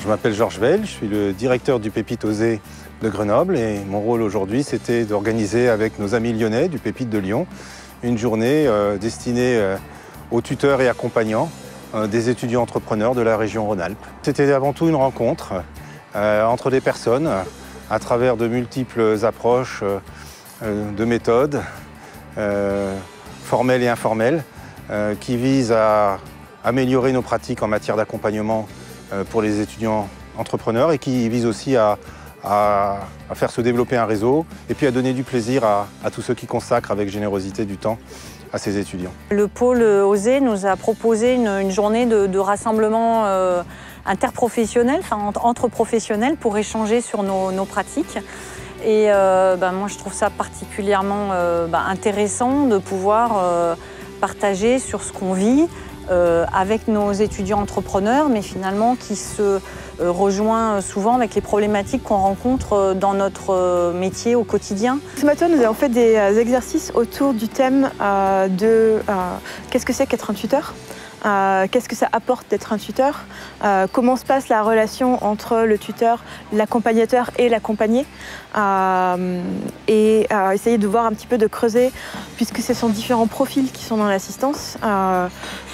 je m'appelle Georges Veil, je suis le directeur du Pépite Osé de Grenoble et mon rôle aujourd'hui c'était d'organiser avec nos amis lyonnais du Pépite de Lyon une journée euh, destinée euh, aux tuteurs et accompagnants euh, des étudiants entrepreneurs de la région Rhône-Alpes. C'était avant tout une rencontre entre des personnes à travers de multiples approches de méthodes formelles et informelles qui visent à améliorer nos pratiques en matière d'accompagnement pour les étudiants entrepreneurs et qui vise aussi à, faire se développer un réseau et puis à donner du plaisir à, tous ceux qui consacrent avec générosité du temps à ces étudiants. Le pôle OSE nous a proposé une, journée de, rassemblement euh, interprofessionnel, enfin entre professionnels pour échanger sur nos, pratiques. Et euh, ben, moi je trouve ça particulièrement ben, intéressant de pouvoir partager sur ce qu'on vit, euh, avec nos étudiants entrepreneurs, mais finalement qui se euh, rejoint souvent avec les problématiques qu'on rencontre euh, dans notre métier au quotidien. Ce matin, nous avons fait des exercices autour du thème de qu'est-ce que c'est qu'être un tuteur? Euh, qu'est-ce que ça apporte d'être un tuteur, euh, comment se passe la relation entre le tuteur, l'accompagnateur et l'accompagné, euh, et essayer de voir un petit peu de creuser, puisque ce sont différents profils qui sont dans l'assistance,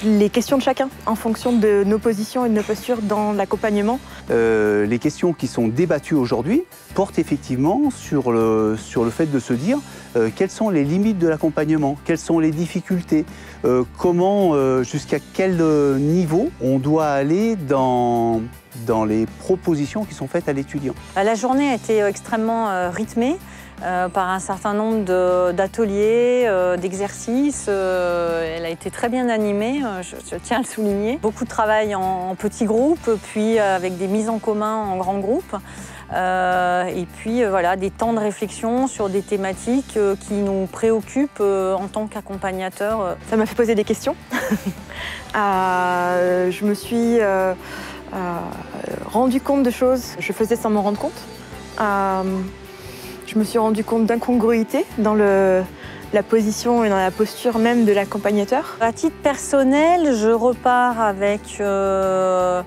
les questions de chacun en fonction de nos positions et de nos postures dans l'accompagnement. les questions qui sont débattues aujourd'hui portent effectivement sur le, sur le fait de se dire quelles sont les limites de l'accompagnement, quelles sont les difficultés, comment, jusqu'à quel niveau on doit aller dans, dans les propositions qui sont faites à l'étudiant? La journée a été extrêmement euh, rythmée. Euh, par un certain nombre d'ateliers, euh, d'exercices. elle a été très bien animée, je, tiens à le souligner. Beaucoup de travail en, en petits groupes, puis avec des mises en commun en grands groupes. Euh, et puis euh, voilà, des temps de réflexion sur des thématiques euh, qui nous préoccupent en tant qu'accompagnateurs. Ça m'a fait poser des questions. je me suis rendu compte de choses que je faisais sans m'en rendre compte. Je me suis rendu compte d'incongruité dans la position et dans la posture même de l'accompagnateur. À titre personnel, je repars avec euh,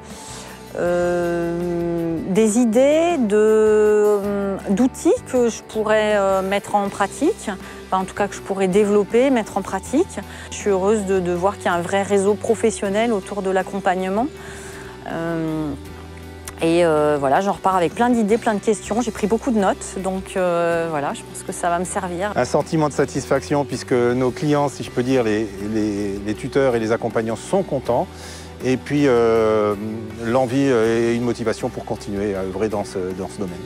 des idées euh, d'outils que je pourrais euh, mettre en pratique, en tout cas que je pourrais développer, mettre en pratique. Je suis heureuse de, voir qu'il y a un vrai réseau professionnel autour de l'accompagnement. Et voilà, j'en repars avec plein d'idées, plein de questions. J'ai pris beaucoup de notes, donc voilà, je pense que ça va me servir. Un sentiment de satisfaction puisque nos clients, si je peux dire, les tuteurs et les accompagnants sont contents et puis euh, l'envie et une motivation pour continuer à œuvrer dans ce, dans ce domaine.